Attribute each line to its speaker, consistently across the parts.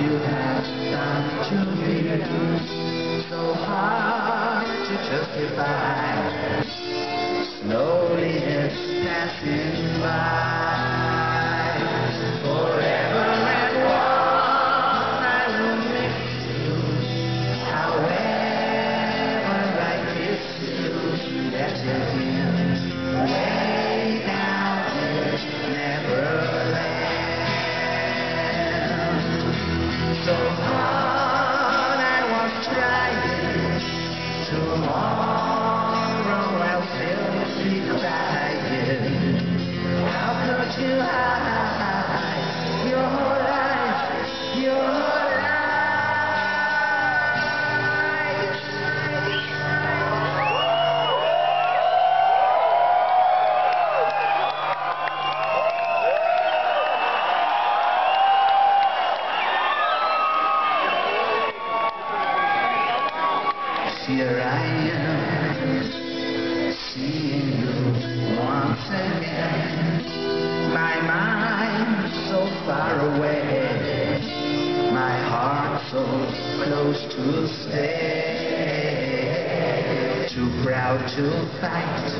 Speaker 1: you have done to me? So hard to justify. Slowly it's passing by. Tomorrow I'll still be crying. How could you hide Here I am, seeing you once again. My mind so far away, my heart so close to stay. Too proud to fight,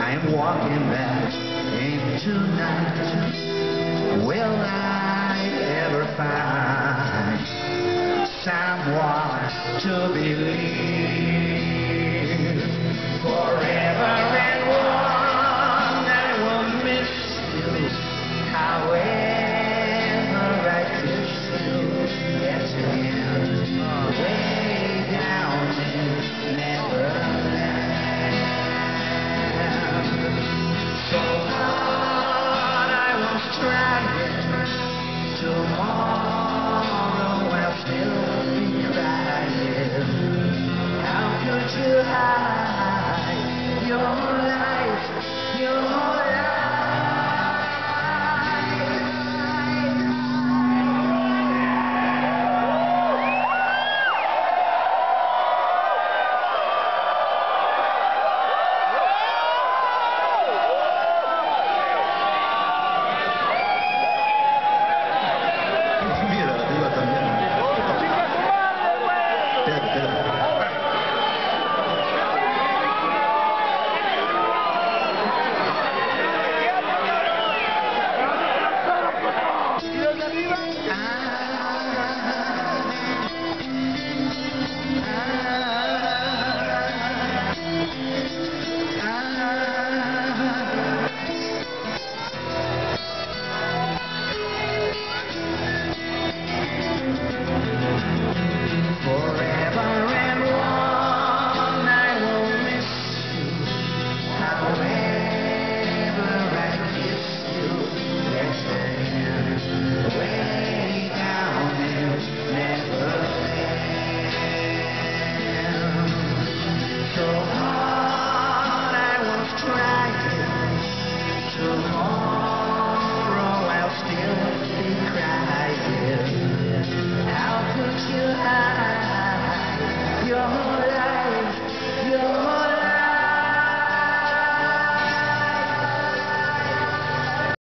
Speaker 1: I'm walking back into night. To believe. Forever